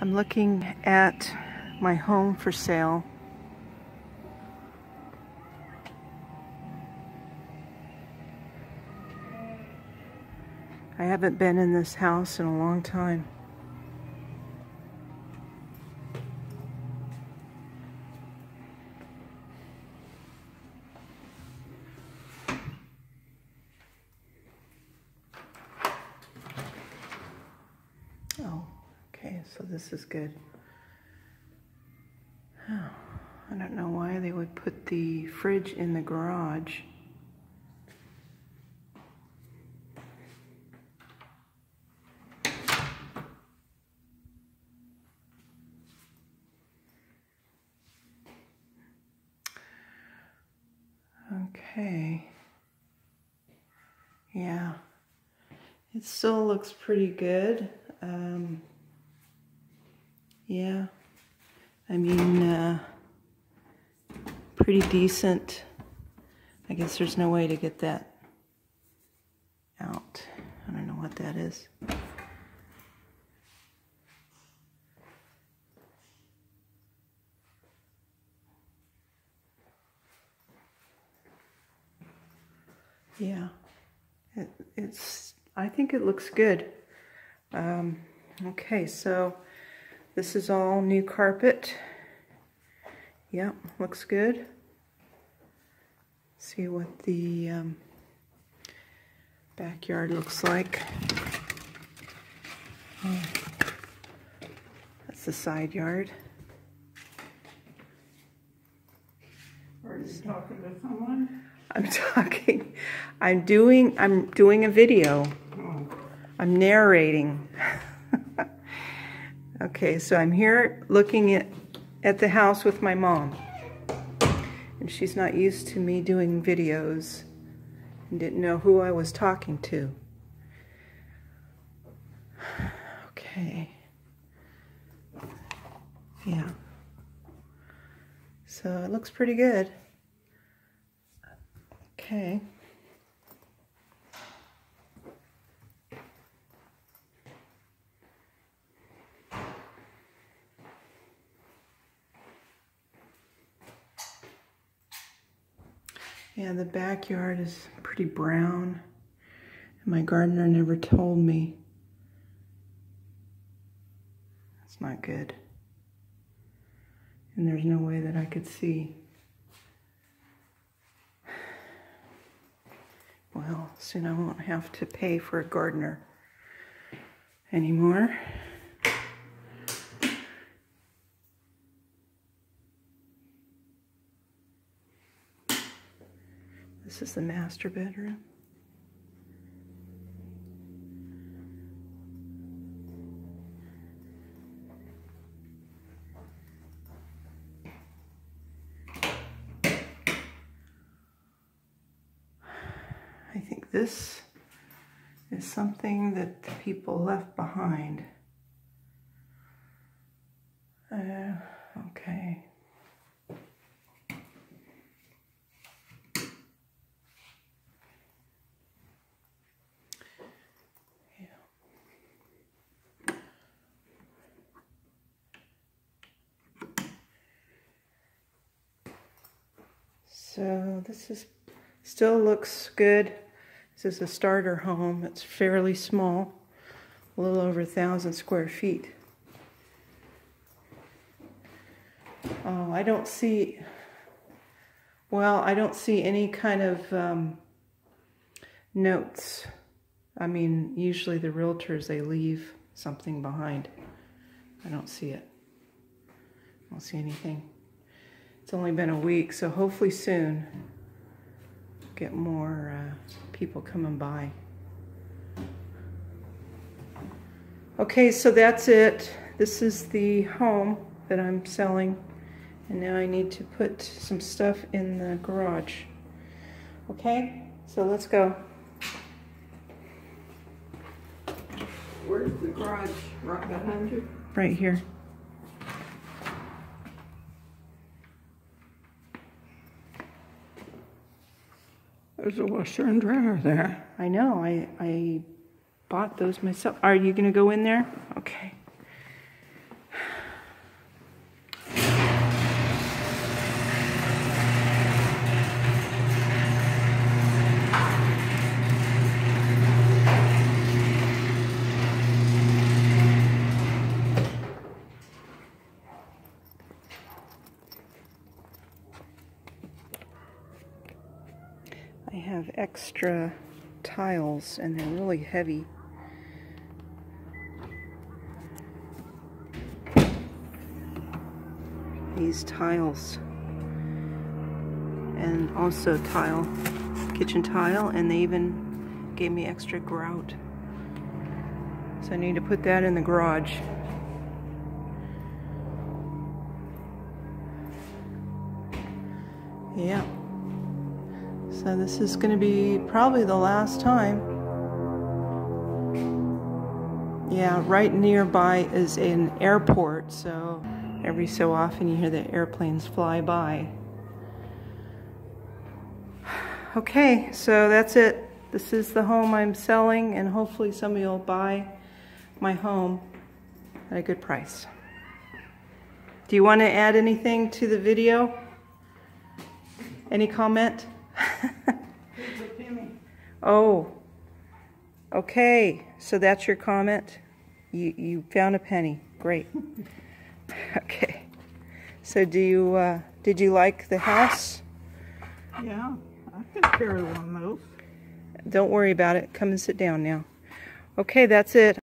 I'm looking at my home for sale. I haven't been in this house in a long time. Oh, okay, so this is good. Oh, I don't know why they would put the fridge in the garage. Okay. Yeah. It still looks pretty good. Um, yeah. I mean, uh, pretty decent. I guess there's no way to get that out. I don't know what that is. Yeah, it, it's, I think it looks good. Um, okay, so this is all new carpet. Yep, looks good. See what the um, backyard looks like. Oh, that's the side yard. Are you talking to someone? I'm talking, I'm doing, I'm doing a video. Oh, I'm narrating. okay, so I'm here looking at, at the house with my mom. And she's not used to me doing videos and didn't know who I was talking to. Okay. Yeah. So it looks pretty good. Okay. Yeah, the backyard is pretty brown. And my gardener never told me. That's not good. And there's no way that I could see. Well, soon I won't have to pay for a gardener anymore. This is the master bedroom. I think this is something that the people left behind. Uh, okay. So this is still looks good. This is a starter home. It's fairly small, a little over a thousand square feet. Oh, I don't see. Well, I don't see any kind of um, notes. I mean, usually the realtors they leave something behind. I don't see it. I don't see anything. It's only been a week, so hopefully soon get more uh, people coming by. Okay, so that's it. This is the home that I'm selling. And now I need to put some stuff in the garage. Okay, so let's go. Where's the garage? Right behind you? Right here. There's a washer and dryer there. I know, I, I bought those myself. Are you gonna go in there? Okay. Extra tiles and they're really heavy. These tiles and also tile, kitchen tile, and they even gave me extra grout. So I need to put that in the garage. Yeah. This is going to be probably the last time. Yeah, right nearby is an airport, so every so often you hear the airplanes fly by. Okay, so that's it. This is the home I'm selling, and hopefully somebody will buy my home at a good price. Do you want to add anything to the video? Any comment? oh, okay. So that's your comment. You you found a penny. Great. okay. So do you uh, did you like the house? Yeah, I could carry one of those. Don't worry about it. Come and sit down now. Okay, that's it.